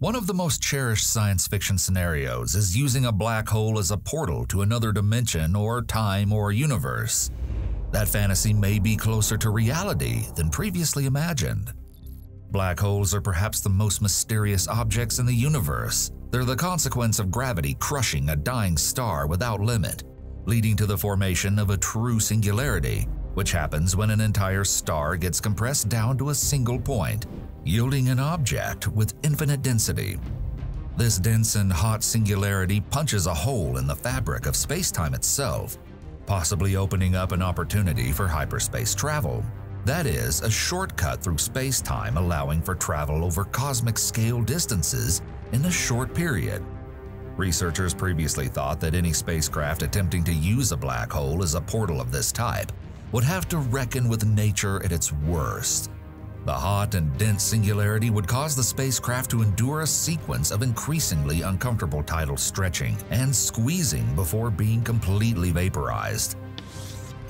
One of the most cherished science fiction scenarios is using a black hole as a portal to another dimension or time or universe. That fantasy may be closer to reality than previously imagined. Black holes are perhaps the most mysterious objects in the universe. They're the consequence of gravity crushing a dying star without limit, leading to the formation of a true singularity, which happens when an entire star gets compressed down to a single point yielding an object with infinite density. This dense and hot singularity punches a hole in the fabric of spacetime itself, possibly opening up an opportunity for hyperspace travel. That is, a shortcut through spacetime allowing for travel over cosmic scale distances in a short period. Researchers previously thought that any spacecraft attempting to use a black hole as a portal of this type would have to reckon with nature at its worst the hot and dense singularity would cause the spacecraft to endure a sequence of increasingly uncomfortable tidal stretching and squeezing before being completely vaporized.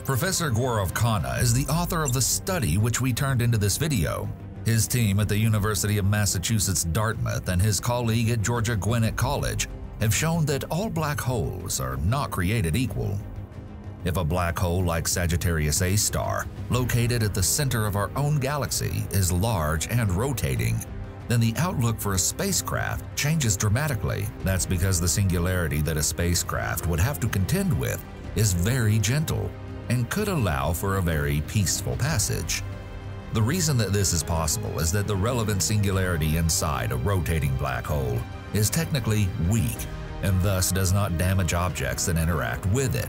Professor Gaurav Khanna is the author of the study which we turned into this video. His team at the University of Massachusetts Dartmouth and his colleague at Georgia Gwinnett College have shown that all black holes are not created equal. If a black hole like Sagittarius A star, located at the center of our own galaxy, is large and rotating, then the outlook for a spacecraft changes dramatically. That's because the singularity that a spacecraft would have to contend with is very gentle and could allow for a very peaceful passage. The reason that this is possible is that the relevant singularity inside a rotating black hole is technically weak and thus does not damage objects that interact with it.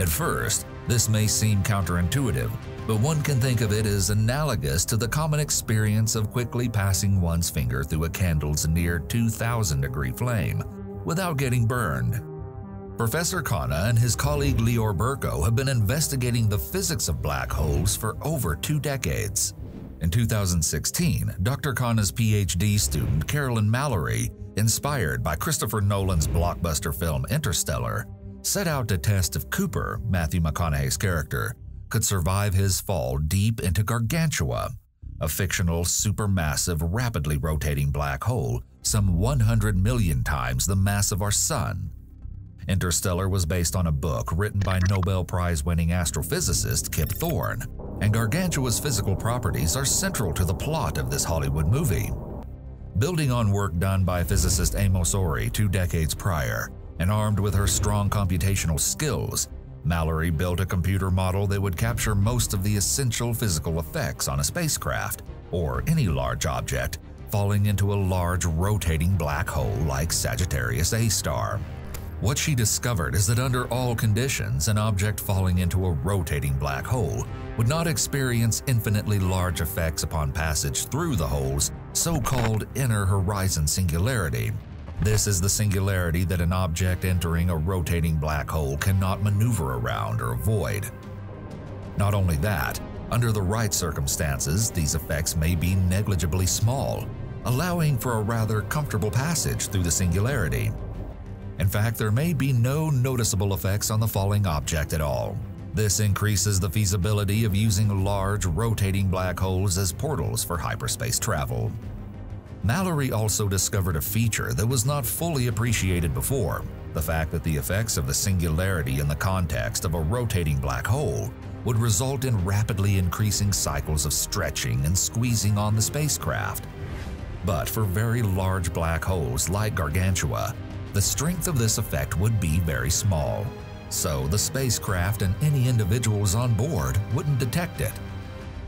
At first, this may seem counterintuitive, but one can think of it as analogous to the common experience of quickly passing one's finger through a candle's near 2000 degree flame without getting burned. Professor Khanna and his colleague Lior Burko have been investigating the physics of black holes for over two decades. In 2016, Dr. Khanna's PhD student Carolyn Mallary, inspired by Christopher Nolan's blockbuster film Interstellar, set out to test if Cooper, Matthew McConaughey's character, could survive his fall deep into Gargantua, a fictional supermassive rapidly rotating black hole some 100 million times the mass of our Sun. Interstellar was based on a book written by Nobel Prize winning astrophysicist Kip Thorne, and Gargantua's physical properties are central to the plot of this Hollywood movie. Building on work done by physicist Amos Ori two decades prior, and armed with her strong computational skills, Mallary built a computer model that would capture most of the essential physical effects on a spacecraft, or any large object, falling into a large rotating black hole like Sagittarius A star. What she discovered is that under all conditions, an object falling into a rotating black hole would not experience infinitely large effects upon passage through the hole's so-called inner horizon singularity. This is the singularity that an object entering a rotating black hole cannot maneuver around or avoid. Not only that, under the right circumstances, these effects may be negligibly small, allowing for a rather comfortable passage through the singularity. In fact, there may be no noticeable effects on the falling object at all. This increases the feasibility of using large, rotating black holes as portals for hyperspace travel. Mallary also discovered a feature that was not fully appreciated before, the fact that the effects of the singularity in the context of a rotating black hole would result in rapidly increasing cycles of stretching and squeezing on the spacecraft. But for very large black holes like Gargantua, the strength of this effect would be very small, so the spacecraft and any individuals on board wouldn't detect it.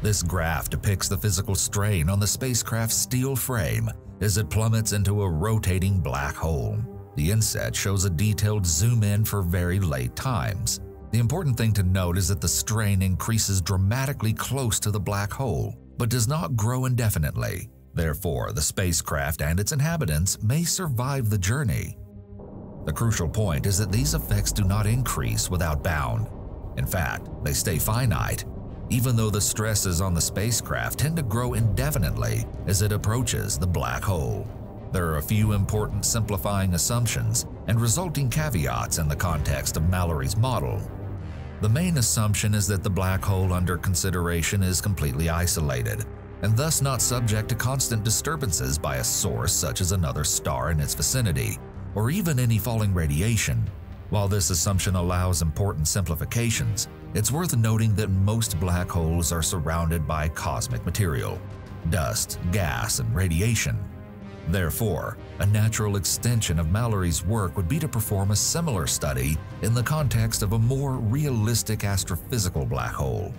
This graph depicts the physical strain on the spacecraft's steel frame as it plummets into a rotating black hole. The inset shows a detailed zoom in for very late times. The important thing to note is that the strain increases dramatically close to the black hole, but does not grow indefinitely. Therefore, the spacecraft and its inhabitants may survive the journey. The crucial point is that these effects do not increase without bound. In fact, they stay finite even though the stresses on the spacecraft tend to grow indefinitely as it approaches the black hole. There are a few important simplifying assumptions and resulting caveats in the context of Mallary's model. The main assumption is that the black hole under consideration is completely isolated, and thus not subject to constant disturbances by a source such as another star in its vicinity, or even any falling radiation. While this assumption allows important simplifications, it's worth noting that most black holes are surrounded by cosmic material, dust, gas, and radiation. Therefore, a natural extension of Mallary's work would be to perform a similar study in the context of a more realistic astrophysical black hole.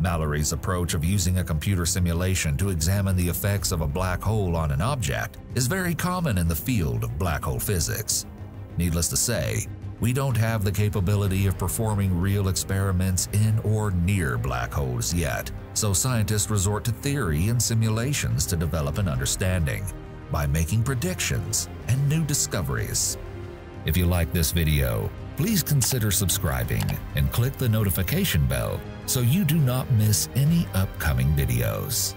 Mallary's approach of using a computer simulation to examine the effects of a black hole on an object is very common in the field of black hole physics. Needless to say, we don't have the capability of performing real experiments in or near black holes yet, so scientists resort to theory and simulations to develop an understanding by making predictions and new discoveries. If you like this video, please consider subscribing and click the notification bell so you do not miss any upcoming videos.